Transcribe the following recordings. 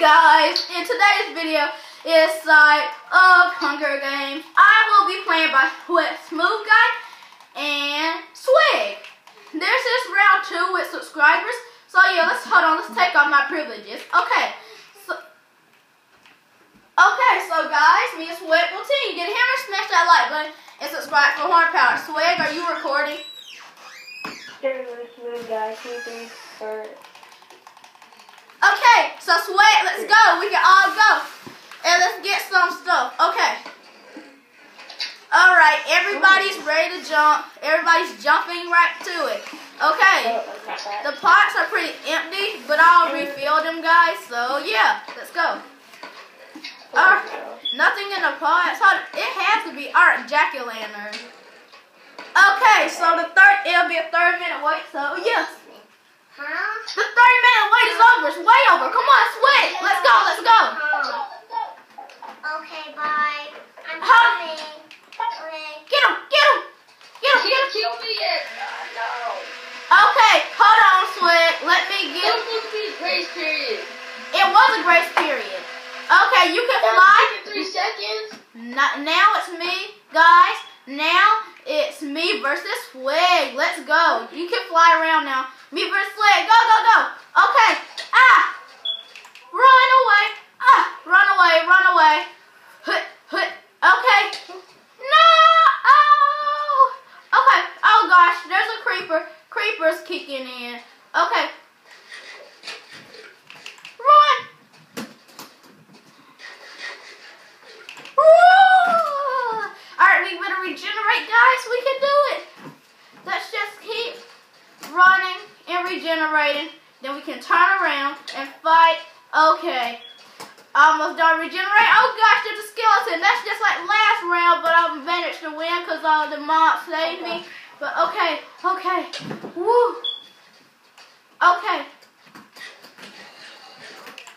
guys, in today's video is side of Hunger Games. I will be playing by Smooth Guy and Swig. This is round two with subscribers. So yeah, let's hold on, let's take off my privileges. Okay. So Okay, so guys, me and Swig will team. Get a hammer, smash that like button, and subscribe for Horn Power. Swig, are you recording? Smooth guy, keeping for Okay, so sweat, let's go. We can all go. And let's get some stuff. Okay. Alright, everybody's ready to jump. Everybody's jumping right to it. Okay. The pots are pretty empty, but I'll refill them, guys. So, yeah, let's go. Uh, nothing in the pots. It has to be art jack-o'-lantern. Okay, so the third, it'll be a third minute wait, so yes. Huh? The 30 minute wait is over. It's way over. Come on, sweat. Let's go, let's go. Okay, bye. I'm Huh? coming. Okay. Get him, get him. Get him, get him. kill me yet. No. Okay, hold on, sweat. Let me get. It was supposed to be grace period. It was a grace period. Okay, you can fly. Three seconds. Not, now it's me, guys. Now it's me versus Swig. Let's go. You can fly around now. Me versus Swig. Go, go, go. Okay. Ah. Run away. Ah. Run away. Run away. Hut, hut. Okay. No. Oh. Okay. Oh gosh. There's a creeper. Creeper's kicking in. Okay. Run. Alright, we better regenerate, guys. We can do it. Let's just keep running and regenerating. Then we can turn around and fight. Okay. Almost done regenerate. Oh gosh, there's a skeleton. That's just like last round, but I managed to win because all the mobs saved me. But okay, okay. Woo. Okay.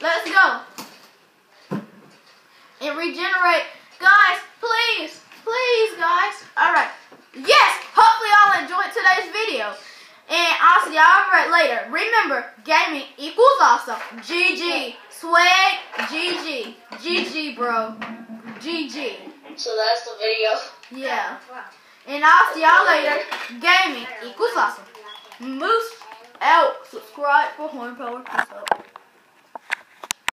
Let's go and regenerate. Guys, please, please, guys. All right. Yes, hopefully y'all enjoyed today's video. And I'll see y'all right later. Remember, gaming equals awesome. GG. Swag, GG. GG, bro. GG. So that's the video. Yeah. And I'll see y'all later. Gaming equals awesome. Moose out. Subscribe for Horn Power. Peace out.